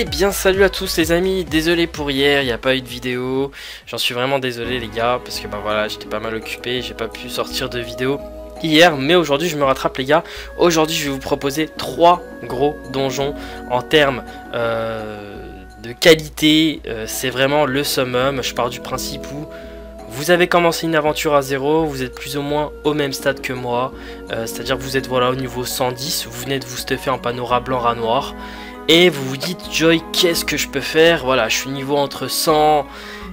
Eh bien salut à tous les amis, désolé pour hier, il n'y a pas eu de vidéo, j'en suis vraiment désolé les gars, parce que bah voilà, j'étais pas mal occupé, j'ai pas pu sortir de vidéo hier, mais aujourd'hui je me rattrape les gars, aujourd'hui je vais vous proposer trois gros donjons en termes euh, de qualité, euh, c'est vraiment le summum, je pars du principe où vous avez commencé une aventure à zéro, vous êtes plus ou moins au même stade que moi, euh, c'est-à-dire vous êtes voilà au niveau 110, vous venez de vous stuffer en panorama blanc rat noir, et vous vous dites Joy qu'est-ce que je peux faire? Voilà je suis niveau entre 100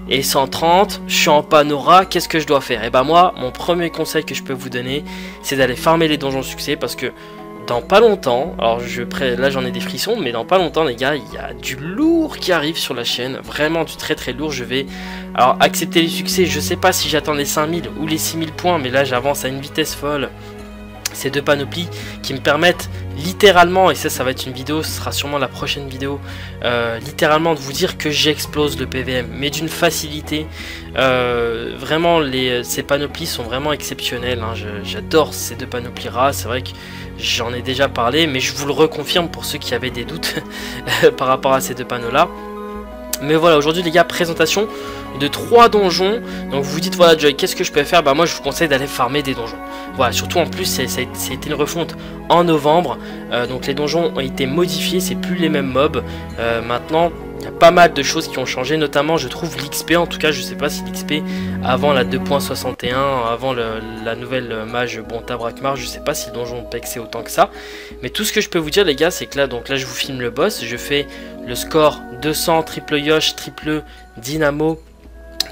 et 130, je suis en panora, qu'est-ce que je dois faire? Et bah moi mon premier conseil que je peux vous donner c'est d'aller farmer les donjons succès parce que dans pas longtemps, alors je là j'en ai des frissons, mais dans pas longtemps les gars, il y a du lourd qui arrive sur la chaîne, vraiment du très très lourd, je vais alors accepter les succès, je sais pas si j'attends les 5000 ou les 6000 points, mais là j'avance à une vitesse folle, ces deux panoplies qui me permettent littéralement, et ça ça va être une vidéo, ce sera sûrement la prochaine vidéo, euh, littéralement de vous dire que j'explose le PVM, mais d'une facilité. Euh, vraiment, les, ces panoplies sont vraiment exceptionnelles, hein. j'adore ces deux panoplies rares, c'est vrai que j'en ai déjà parlé, mais je vous le reconfirme pour ceux qui avaient des doutes par rapport à ces deux panneaux là. Mais voilà, aujourd'hui les gars, présentation de trois donjons. Donc vous vous dites, voilà Joy, qu'est-ce que je peux faire? Bah moi je vous conseille d'aller farmer des donjons. Voilà, surtout en plus, été une refonte en novembre. Euh, donc les donjons ont été modifiés, c'est plus les mêmes mobs. Euh, maintenant, il y a pas mal de choses qui ont changé, notamment je trouve l'XP, en tout cas je sais pas si l'XP avant la 2.61, avant la nouvelle mage bon Brakmar, je sais pas si le donjon pexait autant que ça. Mais tout ce que je peux vous dire les gars, c'est que là, donc là je vous filme le boss, je fais le score 200, triple yosh, triple dynamo,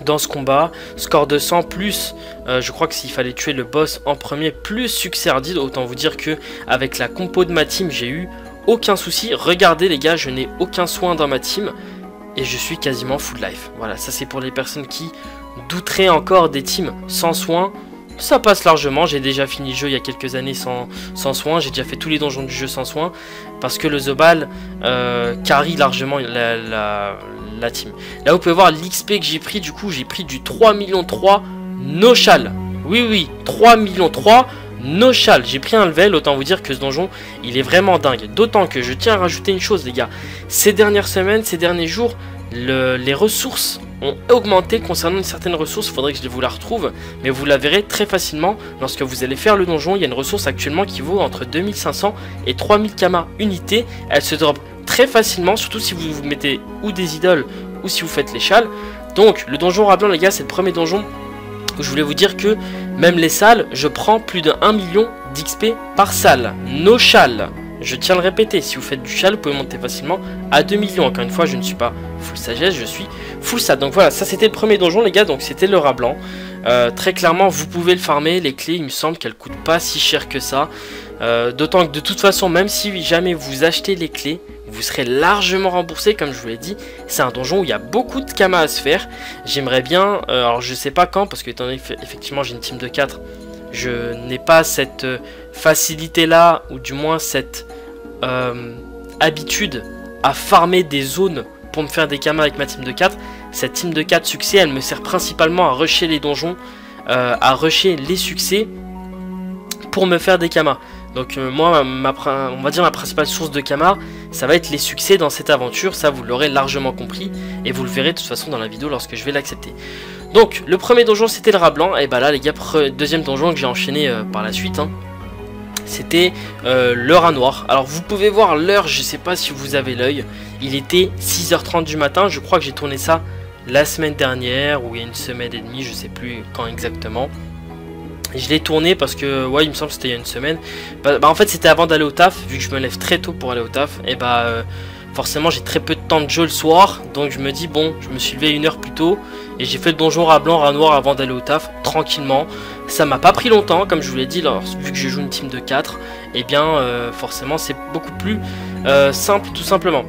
dans ce combat. Score de 100 plus, euh, je crois que s'il fallait tuer le boss en premier, plus succès ardide, autant vous dire que avec la compo de ma team, j'ai eu aucun souci. Regardez les gars, je n'ai aucun soin dans ma team et je suis quasiment full life. Voilà, ça c'est pour les personnes qui douteraient encore des teams sans soin. Ça passe largement, j'ai déjà fini le jeu il y a quelques années sans, sans soin, j'ai déjà fait tous les donjons du jeu sans soin, parce que le Zobal euh, carry largement la, team. Là vous pouvez voir l'XP que j'ai pris, du coup j'ai pris du 3 millions 3 no chal. Oui oui, 3 millions 3 no chal. J'ai pris un level, autant vous dire que ce donjon il est vraiment dingue. D'autant que je tiens à rajouter une chose les gars, ces dernières semaines, ces derniers jours, les ressources ont augmenté concernant une certaine ressource, il faudrait que je vous la retrouve, mais vous la verrez très facilement lorsque vous allez faire le donjon, il y a une ressource actuellement qui vaut entre 2500 et 3000 kama unité, elle se drop très facilement, surtout si vous, vous mettez ou des idoles ou si vous faites les châles. Donc le donjon Rablan les gars c'est le premier donjon où je voulais vous dire que même les salles, je prends plus de 1 million d'XP par salle, nos châles. Je tiens à le répéter, si vous faites du châle, vous pouvez monter facilement à 2 millions. Encore une fois, je ne suis pas full sagesse, je suis full ça. Donc voilà, ça c'était le premier donjon les gars, donc c'était le rat blanc. Euh, très clairement, vous pouvez le farmer, les clés, il me semble qu'elles coûtent pas si cher que ça. Euh, d'autant que de toute façon, même si jamais vous achetez les clés, vous serez largement remboursé, comme je vous l'ai dit. C'est un donjon où il y a beaucoup de kamas à se faire. J'aimerais bien, euh, alors je sais pas quand, parce que étant donné effectivement j'ai une team de 4, je n'ai pas cette facilité là, ou du moins cette euh, habitude à farmer des zones pour me faire des kamas avec ma team de 4. Cette team de 4 succès, elle me sert principalement à rusher les donjons, euh, à rusher les succès pour me faire des kamas. Donc euh, moi, on va dire ma principale source de kamas, ça va être les succès dans cette aventure. Ça, vous l'aurez largement compris. Et vous le verrez de toute façon dans la vidéo lorsque je vais l'accepter. Donc, le premier donjon, c'était le rat blanc. Et bah là, les gars, deuxième donjon que j'ai enchaîné par la suite. Hein c'était euh, l'heure à noir. Alors vous pouvez voir l'heure, je sais pas si vous avez l'œil, il était 6h30 du matin, je crois que j'ai tourné ça la semaine dernière ou il y a une semaine et demie, je sais plus quand exactement. Je l'ai tourné parce que, ouais, il me semble que c'était il y a une semaine. Bah, bah en fait, c'était avant d'aller au taf, vu que je me lève très tôt pour aller au taf. Et bah, euh, forcément, j'ai très peu de temps de jeu le soir. Donc, je me dis, bon, je me suis levé une heure plus tôt. Et j'ai fait le donjon à blanc, à noir avant d'aller au taf, tranquillement. Ça m'a pas pris longtemps, comme je vous l'ai dit, vu que je joue une team de 4, et eh bien euh, forcément c'est beaucoup plus euh, simple tout simplement.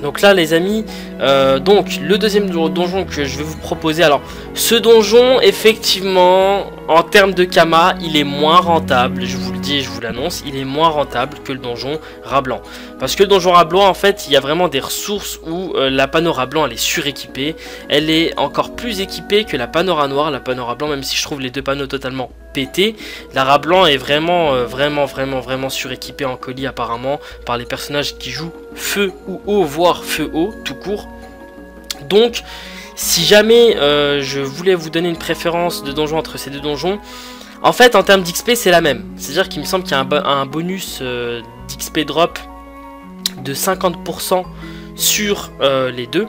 Donc là les amis, donc le deuxième donjon que je vais vous proposer, alors ce donjon effectivement en termes de Kama il est moins rentable, je vous le dis et je vous l'annonce, il est moins rentable que le donjon rat blanc. Parce que le donjon rat blanc en fait il y a vraiment des ressources où euh, la panora blanc elle est suréquipée, elle est encore plus équipée que la panora noire, la panora blanc même si je trouve les deux panneaux totalement pété. Lara Blanc est vraiment, euh, vraiment, vraiment, vraiment suréquipée en colis apparemment par les personnages qui jouent feu ou eau, voire feu haut, tout court. Donc, si jamais euh, je voulais vous donner une préférence de donjon entre ces deux donjons, en fait, en termes d'XP, c'est la même. C'est-à-dire qu'il me semble qu'il y a un, bonus euh, d'XP drop de 50% sur les deux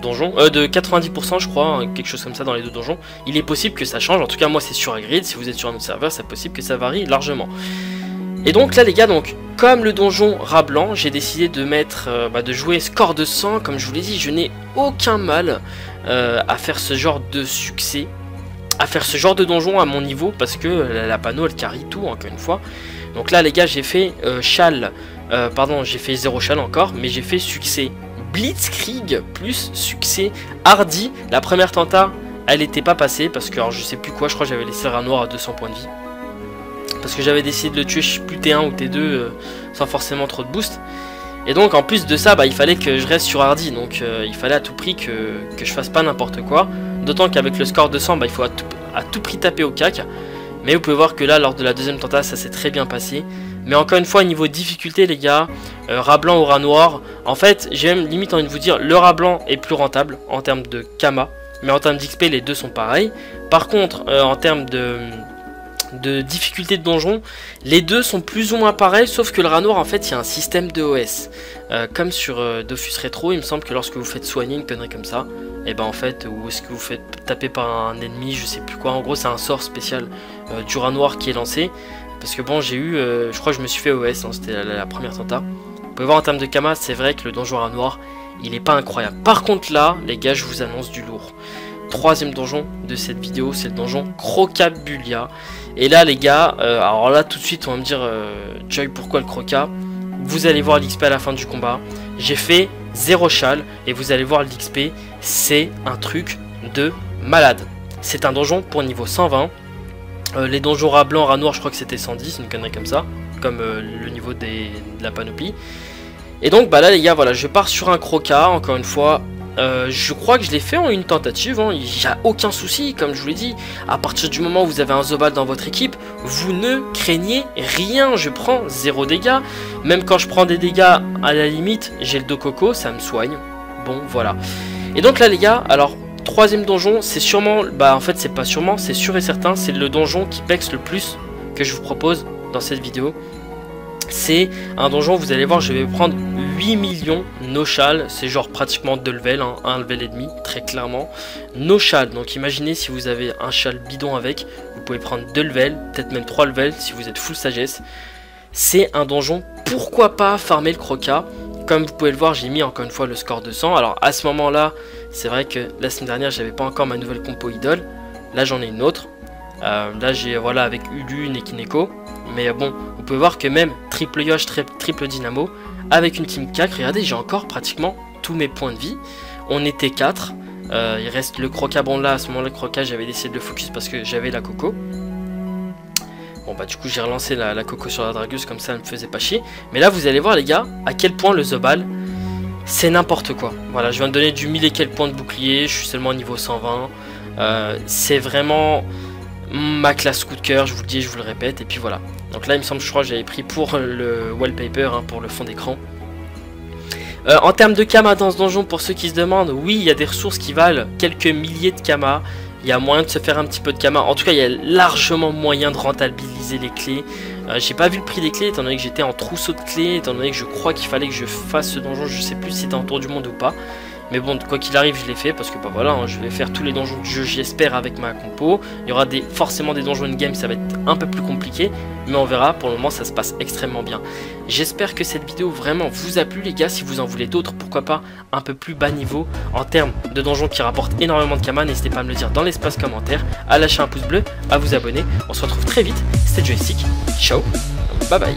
donjons, de 90% je crois, hein, quelque chose comme ça dans les deux donjons. Il est possible que ça change, en tout cas moi c'est sur Agrid, si vous êtes sur un autre serveur, c'est possible que ça varie largement. Et donc là les gars, donc comme le donjon rat blanc, j'ai décidé de mettre, euh, bah, de jouer score de 100, comme je vous l'ai dit, je n'ai aucun mal euh, à faire ce genre de succès, à faire ce genre de donjon à mon niveau, parce que la, panneau elle carry tout, encore une fois. Donc là les gars, j'ai fait euh, chal, pardon, j'ai fait 0 chal encore, mais j'ai fait succès Blitzkrieg plus succès hardy. La première tenta, elle n'était pas passée parce que alors, je sais plus quoi, je crois que j'avais laissé le rat noir à 200 points de vie. Parce que j'avais décidé de le tuer, plus T1 ou T2 euh, sans forcément trop de boost. Et donc en plus de ça, bah, il fallait que je reste sur Hardy, donc euh, il fallait à tout prix que, je fasse pas n'importe quoi. D'autant qu'avec le score de 100, bah, il faut à tout, prix taper au cac. Mais vous pouvez voir que là, lors de la deuxième tenta, ça s'est très bien passé. Mais encore une fois, niveau difficulté, les gars, euh, rat blanc ou rat noir, en fait, j'ai même limite envie de vous dire, le rat blanc est plus rentable en termes de Kama. Mais en termes d'XP, les deux sont pareils. Par contre, en termes de de difficulté de donjon, les deux sont plus ou moins pareils, sauf que le rat noir, en fait, il y a un système de OS. Euh, comme sur euh, Dofus Retro, il me semble que lorsque vous faites soigner une connerie comme ça, et eh ben en fait, ou est-ce que vous faites taper par un ennemi, je sais plus quoi, en gros c'est un sort spécial euh, du rat noir qui est lancé. Parce que bon, j'ai eu, je crois que je me suis fait OS, hein, c'était la, première tenta. Vous pouvez voir en termes de Kama, c'est vrai que le donjon rat noir, il est pas incroyable. Par contre là, les gars, je vous annonce du lourd troisième donjon de cette vidéo, c'est le donjon Crocabulia. Et là les gars, euh, alors là tout de suite on va me dire, euh, Joy pourquoi le Croca? Vous allez voir l'XP à la fin du combat. J'ai fait 0 châle et vous allez voir l'XP, c'est un truc de malade. C'est un donjon pour niveau 120. Euh, les donjons rat blanc, rat noir, je crois que c'était 110, une connerie comme ça, comme le niveau de la panoplie. Et donc bah là les gars, voilà, je pars sur un croca, encore une fois, euh, je crois que je l'ai fait en une tentative, hein. il n'y a aucun souci, comme je vous l'ai dit. À partir du moment où vous avez un Zobal dans votre équipe, vous ne craignez rien. Je prends zéro dégâts. Même quand je prends des dégâts, à la limite, j'ai le coco, ça me soigne. Bon, voilà. Et donc là, les gars, alors, troisième donjon, c'est sûrement, bah en fait, c'est pas sûrement, c'est sûr et certain, c'est le donjon qui pexe le plus que je vous propose dans cette vidéo. C'est un donjon, vous allez voir, je vais prendre 8 millions no chal, c'est genre pratiquement 2 levels, hein, 1 level et demi, très clairement. No chal, donc imaginez si vous avez un chal bidon avec, vous pouvez prendre 2 levels, peut-être même 3 levels si vous êtes full sagesse. C'est un donjon, pourquoi pas farmer le croca? Comme vous pouvez le voir, j'ai mis encore une fois le score de 100. Alors à ce moment-là, c'est vrai que la semaine dernière, j'avais pas encore ma nouvelle compo idole. Là, j'en ai une autre. Euh, là, j'ai voilà avec Ulu, Nekineko. Mais bon, vous pouvez voir que même triple Yosh, triple Dynamo, avec une team 4, regardez, j'ai encore pratiquement tous mes points de vie. On était 4. Euh, il reste le croca. Bon là, à ce moment-là, le croca, j'avais décidé de le focus parce que j'avais la coco. Bon bah du coup j'ai relancé la, coco sur la dragus comme ça elle me faisait pas chier. Mais là vous allez voir les gars à quel point le Zobal c'est n'importe quoi. Voilà je viens de donner du 1000 et quelques points de bouclier, je suis seulement au niveau 120. Euh, c'est vraiment ma classe coup de cœur, je vous le dis, je vous le répète, et puis voilà. Donc là, il me semble, je crois que j'avais pris pour le wallpaper, hein, pour le fond d'écran. Euh, en termes de Kama dans ce donjon, pour ceux qui se demandent, oui, il y a des ressources qui valent quelques milliers de Kama. Il y a moyen de se faire un petit peu de Kama. En tout cas, il y a largement moyen de rentabiliser les clés. Euh, j'ai pas vu le prix des clés, étant donné que j'étais en trousseau de clés, étant donné que je crois qu'il fallait que je fasse ce donjon. Je sais plus si c'était en tour du monde ou pas. Mais bon, quoi qu'il arrive, je l'ai fait parce que bah voilà, hein, je vais faire tous les donjons du jeu, j'espère, avec ma compo. Il y aura des, forcément des donjons in-game, ça va être un peu plus compliqué, mais on verra. Pour le moment, ça se passe extrêmement bien. J'espère que cette vidéo vraiment vous a plu, les gars. Si vous en voulez d'autres, pourquoi pas un peu plus bas niveau en termes de donjons qui rapportent énormément de Kama. N'hésitez pas à me le dire dans l'espace commentaire, à lâcher un pouce bleu, à vous abonner. On se retrouve très vite. C'était Joystick. Ciao, bye bye.